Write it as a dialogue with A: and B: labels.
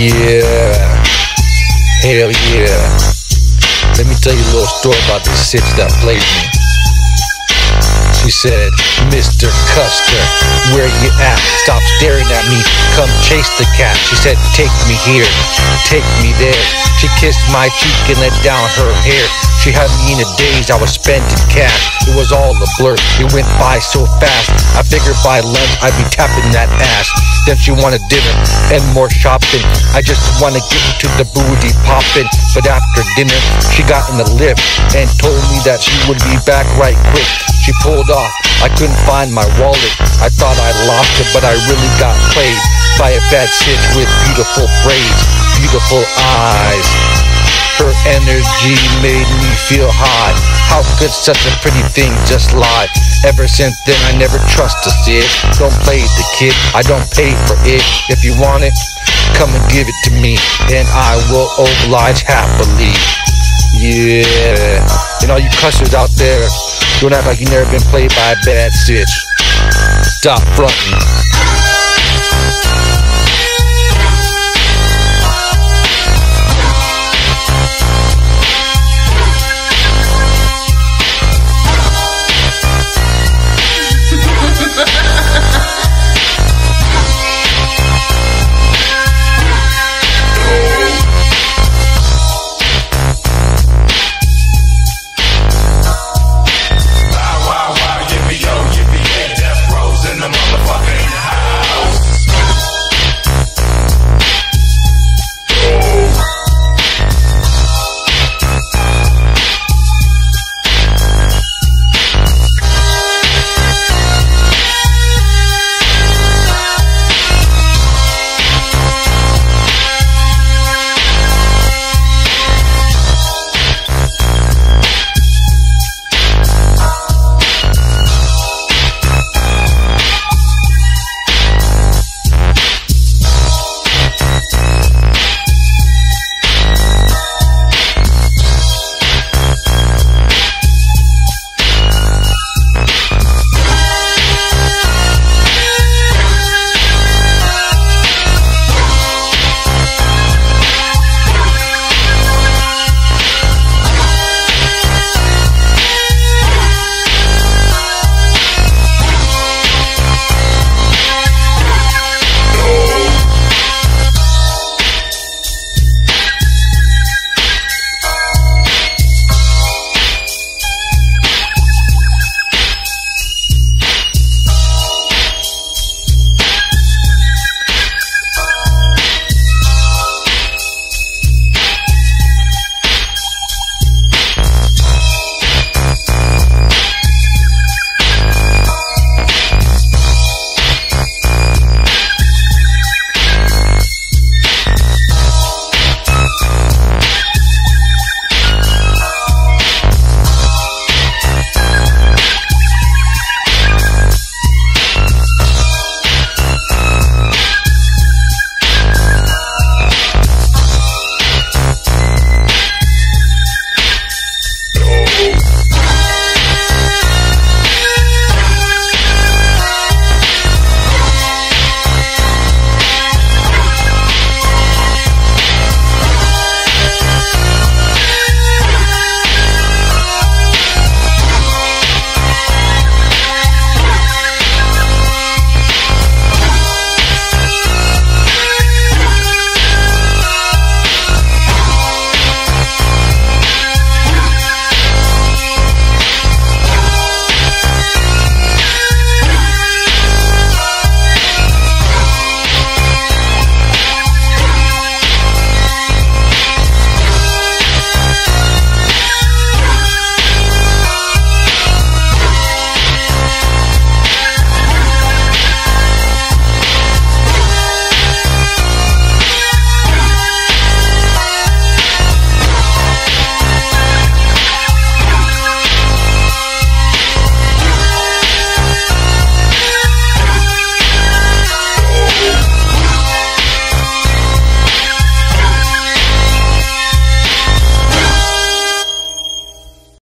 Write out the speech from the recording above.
A: Yeah. Hell yeah. Let me tell you a little story about this sitch that played me. She said, Mr. Custer, where you at? Stop staring at me. Come chase the cat. She said, take me here. Take me there. She kissed my cheek and let down her hair. She had me in a daze. I was spending cash. It was all a blur. It went by so fast. I figured by lunch I'd be tapping that ass. Then she wanted dinner and more shopping. I just wanna get into the booty popping. But after dinner, she got in the Lyft and told me that she would be back right quick. She pulled off. I couldn't find my wallet. I thought I lost it, but I really got played by a bad sitch with beautiful braids, beautiful eyes. Her energy made me feel hot. How could such a pretty thing just lie? Ever since then, I never trust a sid. Don't play the kid, I don't pay for it. If you want it, come and give it to me, and I will oblige happily. Yeah, And all you cussers out there, don't act like you never been played by a bad stitch. Stop fronting.